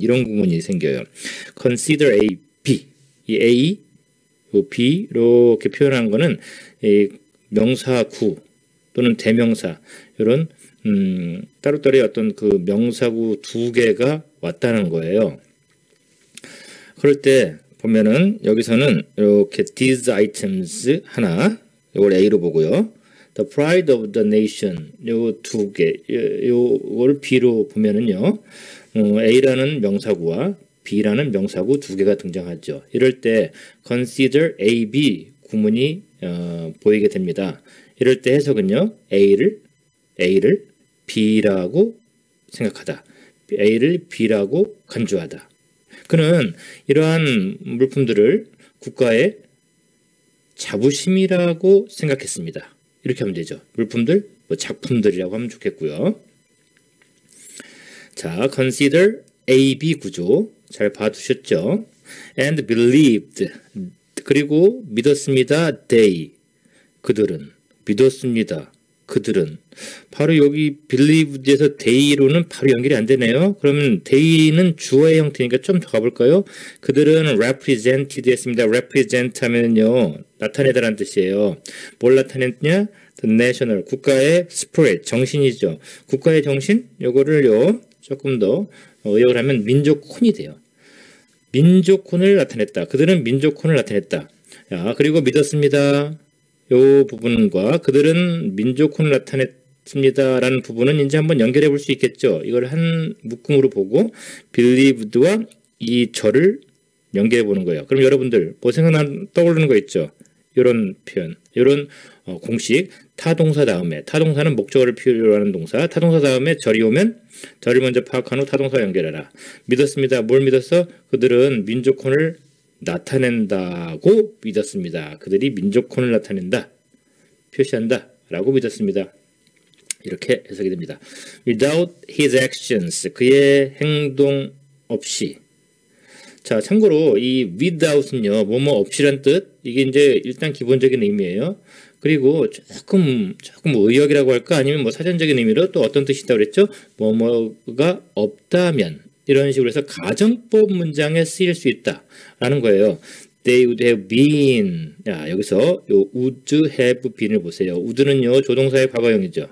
이런 구문이 생겨요. consider A, B. 이 A, B 이렇게 표현한 거는 이 명사 구 또는 대명사 이런 음, 따로따로 어떤 그 명사구 두 개가 왔다는 거예요. 그럴 때 보면은 여기서는 이렇게 these items 하나 이걸 A로 보고요. The pride of the nation 요 두 개, 요걸 B로 보면은요. 어, A라는 명사구와 B라는 명사구 두 개가 등장하죠. 이럴 때 consider A, B 구문이 어, 보이게 됩니다. 이럴 때 해석은요. A를 A를 B라고 생각하다. A를 B라고 간주하다. 그는 이러한 물품들을 국가의 자부심이라고 생각했습니다. 이렇게 하면 되죠. 물품들, 뭐 작품들이라고 하면 좋겠고요. 자, consider A, B 구조 잘 봐두셨죠? and believed 그리고 믿었습니다. they 그들은 믿었습니다. 그들은 바로 여기 believed에서 they로는 바로 연결이 안 되네요. 그러면 they는 주어의 형태니까 좀 더 가볼까요? 그들은 represented 했습니다. represent 하면요 나타내다라는 뜻이에요. 뭘 나타냈냐? The national 국가의 spirit 정신이죠. 국가의 정신 요거를요 조금 더 의역을 하면 민족혼이 돼요. 민족혼을 나타냈다. 그들은 민족혼을 나타냈다. 야, 그리고 믿었습니다. 요 부분과 그들은 민족혼을 나타냈습니다라는 부분은 이제 한번 연결해 볼 수 있겠죠. 이걸 한 묶음으로 보고 believed와 이 절을 연결해 보는 거예요. 그럼 여러분들 뭐 생각나 떠오르는 거 있죠? 이런 표현, 이런 어, 공식 타동사 다음에 타동사는 목적어를 필요로 하는 동사 타동사 다음에 절이 오면 절을 먼저 파악한 후 타동사 연결해라. 믿었습니다. 뭘 믿었어? 그들은 민족혼을 나타낸다고 믿었습니다. 그들이 민족혼을 나타낸다. 표시한다. 라고 믿었습니다. 이렇게 해석이 됩니다. Without his actions, 그의 행동 없이. 자, 참고로 이 without은요, 뭐뭐 없이란 뜻, 이게 이제 일단 기본적인 의미예요. 그리고 조금 조금 의역이라고 할까 아니면 뭐 사전적인 의미로 또 어떤 뜻이 있다고 그랬죠? 뭐뭐가 없다면 이런 식으로 해서 가정법 문장에 쓰일 수 있다라는 거예요. They would have been. 야, 여기서 요 would have been을 보세요. would는요 조동사의 과거형이죠.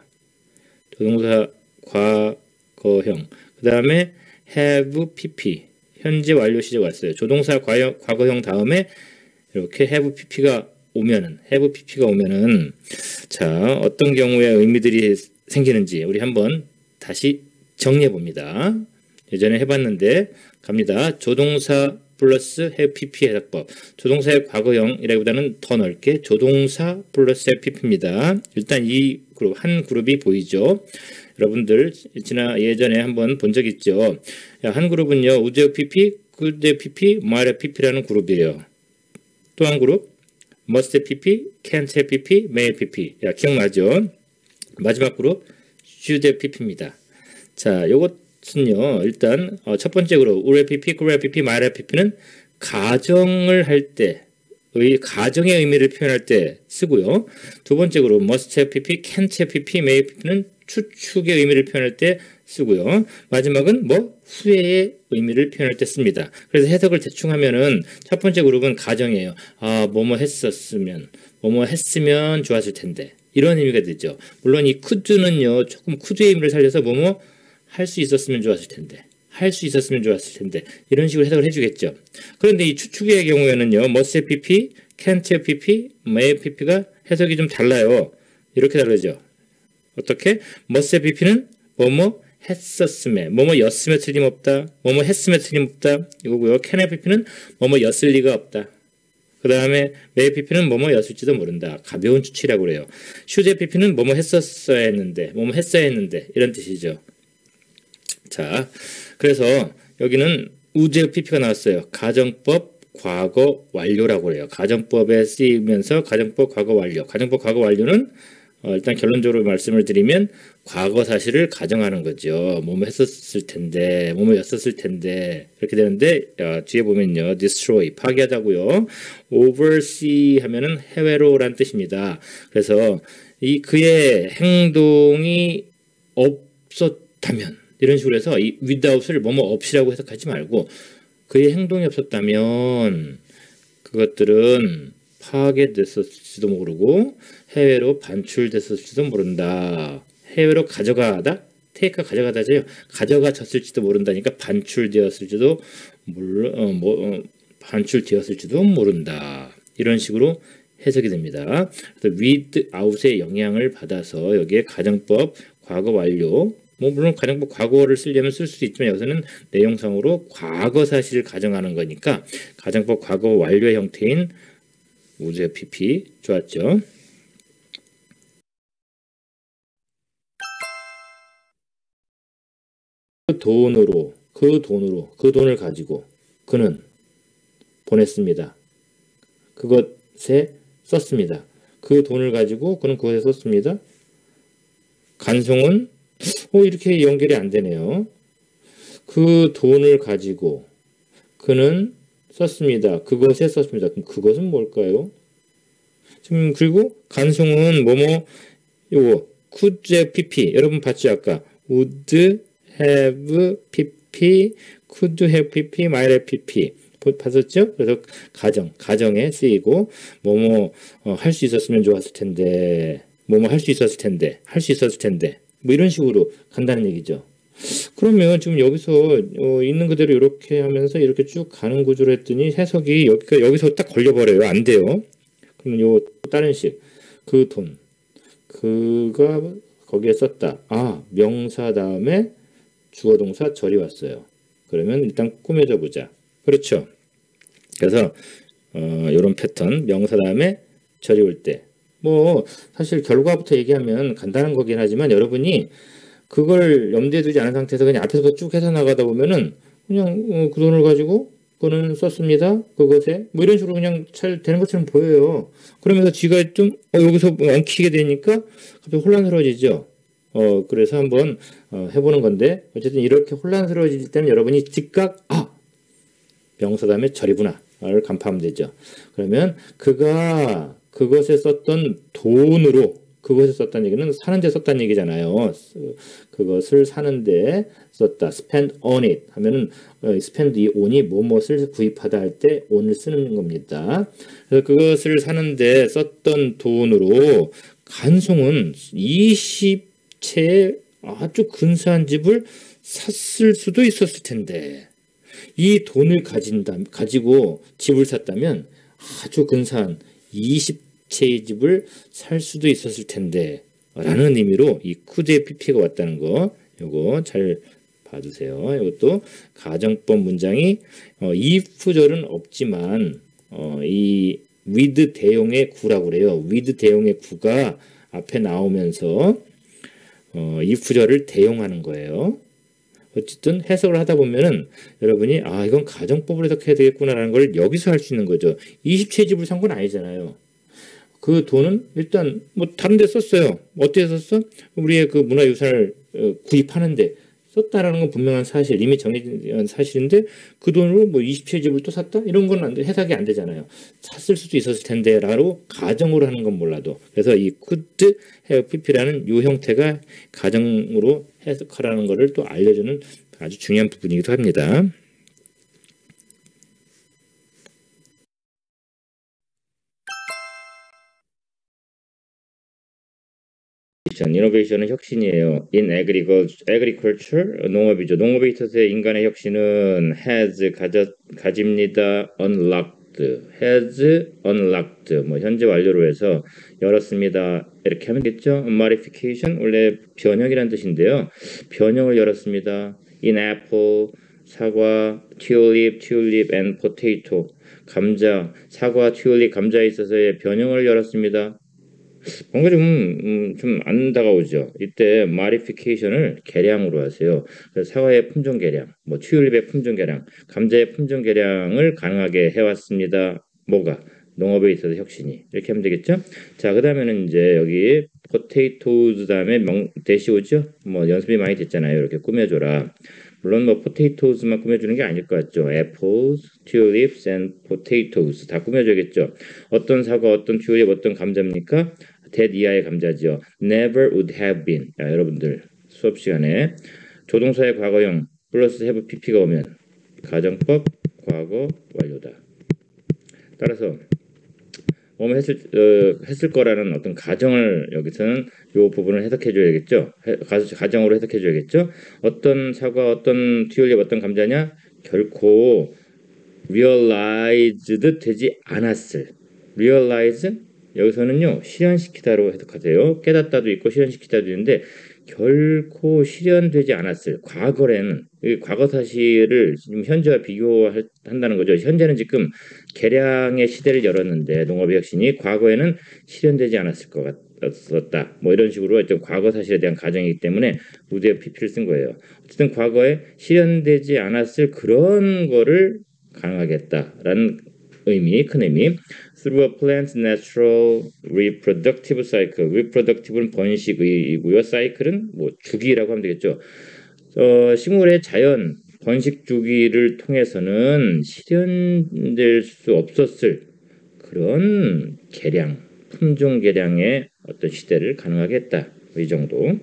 조동사 과거형. 그 다음에 have pp 현재 완료 시제 왔어요. 조동사 과거, 과거형 다음에 이렇게 have pp가 오면은 have pp가 오면은 자 어떤 경우에 의미들이 생기는지 우리 한번 다시 정리해 봅니다. 예전에 해봤는데 갑니다. 조동사 플러스 have pp 해석법. 조동사의 과거형이라기보다는 더 넓게 조동사 플러스 have pp입니다. 일단 이 그룹 한 그룹이 보이죠. 여러분들 지난 예전에 한번 본 적 있죠. 한 그룹은요. 우제 pp, 그제 pp, 마레 pp라는 그룹이에요. 또 한 그룹 must pp, can't pp, may pp. 야, 기억나죠? 마지막 그룹 should pp입니다. 자, 요것은요. 일단 어, 첫 번째 그룹 우레 pp, 그레 pp, 마레 pp는 가정을 할 때, 의 가정의 의미를 표현할 때 쓰고요. 두 번째 그룹 must pp, can't pp, may pp는 추측의 의미를 표현할 때 쓰고요. 마지막은 뭐 후회의 의미를 표현할 때 씁니다. 그래서 해석을 대충 하면은 첫 번째 그룹은 가정이에요. 아, 뭐뭐 했었으면, 뭐뭐 했으면 좋았을 텐데. 이런 의미가 되죠. 물론 이 could는요, 조금 could의 의미를 살려서 뭐뭐 할 수 있었으면 좋았을 텐데. 할 수 있었으면 좋았을 텐데. 이런 식으로 해석을 해주겠죠. 그런데 이 추측의 경우에는요, must pp, can't pp, may pp가 해석이 좀 달라요. 이렇게 다르죠. 어떻게? must pp는 뭐뭐 했었음에 뭐뭐였음에 틀림없다. 뭐뭐 했음에 틀림없다. 이거고요. can pp는 뭐뭐였을 리가 없다. 그 다음에 may pp는 뭐뭐였을지도 모른다. 가벼운 추치라고 그래요. should pp는 뭐뭐 했었어야 했는데 뭐뭐 했어야 했는데 이런 뜻이죠. 자, 그래서 여기는 우제 pp가 나왔어요. 가정법 과거 완료라고 그래요. 가정법에 쓰이면서 가정법 과거 완료. 가정법 과거 완료는 어, 일단 결론적으로 말씀을 드리면 과거 사실을 가정하는 거죠. 뭐뭐 했었을 텐데, 뭐뭐 였었을 텐데 이렇게 되는데 어, 뒤에 보면요, destroy 파괴하다고요. oversee 하면은 해외로란 뜻입니다. 그래서 이 그의 행동이 없었다면 이런 식으로 해서 이 without을 뭐뭐 없이라고 해석하지 말고 그의 행동이 없었다면 그것들은 파괴됐었을지도 모르고 해외로 반출됐었을지도 모른다. 해외로 가져가다 테이크 가져가다죠. 가져가졌을지도 모른다니까 반출되었을지도 몰 어, 뭐, 어, 반출되었을지도 모른다. 이런 식으로 해석이 됩니다. 그래서 with out의 영향을 받아서 여기에 가정법 과거 완료 뭐 물론 가정법 과거를 쓰려면 쓸 수도 있지만 여기서는 내용상으로 과거 사실을 가정하는 거니까 가정법 과거 완료 형태인 우주의 PP 좋았죠. 그 돈으로 그 돈으로 그 돈을 가지고 그는 보냈습니다. 그것에 썼습니다. 그 돈을 가지고 그는 그것에 썼습니다. 간송은 어 이렇게 연결이 안 되네요. 그 돈을 가지고 그는 썼습니다. 그것에 썼습니다. 그럼 그것은 뭘까요? 지금 그리고 간송은 뭐뭐 요거 could pp 여러분 봤죠 아까 would have pp could have pp might have pp 봤었죠? 그래서 가정 가정에 쓰이고 뭐뭐 어, 할수 있었으면 좋았을 텐데 뭐뭐 할 수 있었을 텐데 할 수 있었을 텐데 뭐 이런 식으로 간다는 얘기죠. 그러면 지금 여기서 어, 있는 그대로 이렇게 하면서 이렇게 쭉 가는 구조로 했더니 해석이 여기, 여기서 딱 걸려버려요. 안 돼요. 그러면 요 다른 식. 그 돈. 그가 거기에 썼다. 아, 명사 다음에 주어 동사 절이 왔어요. 그러면 일단 꾸며줘 보자. 그렇죠. 그래서 어, 이런 패턴 명사 다음에 절이 올 때. 뭐 사실 결과부터 얘기하면 간단한 거긴 하지만 여러분이 그걸 염두에 두지 않은 상태에서 그냥 앞에서 쭉 해서 나가다 보면은 그냥 어, 그 돈을 가지고 그는 썼습니다. 그것에 뭐 이런 식으로 그냥 잘 되는 것처럼 보여요. 그러면서 지가 좀 어, 여기서 엉키게 되니까 갑자기 혼란스러워지죠. 어 그래서 한번 어, 해보는 건데 어쨌든 이렇게 혼란스러워질 때는 여러분이 즉각 아 명사 다음에 절이구나를 간파하면 되죠. 그러면 그가 그것에 썼던 돈으로 그것에 썼다는 얘기는 사는 데 썼다는 얘기잖아요. 그것을 사는 데 썼다. spend on it 하면은 어, spend 이 on이 무엇을 구입하다 할 때 on을 쓰는 겁니다. 그래서 그것을 사는 데 썼던 돈으로 간송은 20채의 아주 근사한 집을 샀을 수도 있었을 텐데 이 돈을 가진다 가지고 집을 샀다면 아주 근사한 20 채의 집을 살 수도 있었을 텐데 라는 의미로 이 쿠드의 PP가 왔다는 거 요거 잘 봐주세요. 이것도 가정법 문장이 어, if절은 없지만 어, 이 with 대용의 구라고 그래요. with 대용의 구가 앞에 나오면서 어, if절을 대용하는 거예요. 어쨌든 해석을 하다 보면은 여러분이 아 이건 가정법으로 해석해야 되겠구나라는 걸 여기서 할 수 있는 거죠. 20채 집을 산 건 아니잖아요. 그 돈은 일단 뭐 다른 데 썼어요. 어떻게 썼어? 우리의 그 문화유산을 어, 구입하는데 썼다라는 건 분명한 사실, 이미 정해진 사실인데 그 돈으로 뭐 20채 집을 또 샀다? 이런 건 안 돼, 해석이 안 되잖아요. 샀을 수도 있었을 텐데 라고 가정으로 하는 건 몰라도 그래서 이 could pp라는 요 형태가 가정으로 해석하라는 것을 또 알려주는 아주 중요한 부분이기도 합니다. 이노베이션, 이노베이션은 혁신이에요. In agriculture, 농업이죠. 농업에 있어서의 인간의 혁신은 has 가져, 가집니다. unlocked, has unlocked. 뭐 현재 완료로 해서 열었습니다. 이렇게 하면 되겠죠. modification 원래 변형이란 뜻인데요. 변형을 열었습니다. In apple 사과, tulip, tulip and potato 감자, 사과, 튤립, 감자에 있어서의 변형을 열었습니다. 뭔가 좀, 음, 좀안 다가오죠. 이때 modification을 개량으로 하세요. 사과의 품종 개량, 뭐 튤립의 품종 개량, 감자의 품종 개량을 가능하게 해왔습니다. 뭐가? 농업에 있어서 혁신이. 이렇게 하면 되겠죠? 자, 그 다음에는 이제 여기 potatoes 다음에 명, 대시 오죠? 뭐 연습이 많이 됐잖아요. 이렇게 꾸며줘라. 물론 뭐 potatoes만 꾸며주는 게 아닐 것 같죠. apples, potatoes 다 꾸며줘야겠죠. 어떤 사과, 어떤 튤립, 어떤 감자입니까? That 이하의 감자죠. never would have been. 야, 여러분들 수업 시간에 조동사의 과거형 플러스 have pp가 오면 가정법 과거 완료다. 따라서 뭐뭐 했을 어, 했을 거라는 어떤 가정을 여기서는 이 부분을 해석해 줘야겠죠. 가정으로 해석해 줘야겠죠. 어떤 사과, 어떤 튜올립, 어떤 감자냐? 결코 realized 되지 않았을. realize 여기서는요 실현시키다로 해석하세요. 깨닫다도 있고 실현시키다도 있는데 결코 실현되지 않았을 과거에는 과거 사실을 지금 현재와 비교한다는 거죠. 현재는 지금 개량의 시대를 열었는데 농업의 혁신이 과거에는 실현되지 않았을 것 같았었다. 뭐 이런 식으로 어떤 과거 사실에 대한 가정이기 때문에 우대의 PP를 쓴 거예요. 어쨌든 과거에 실현되지 않았을 그런 거를 가능하겠다라는 의미, 큰 의미. through a plant's natural reproductive cycle. reproductive는 번식이고요. cycle은 뭐 주기라고 하면 되겠죠. 어, 식물의 자연 번식 주기를 통해서는 실현될 수 없었을 그런 개량, 품종 개량의 어떤 시대를 가능하겠다. 이 정도.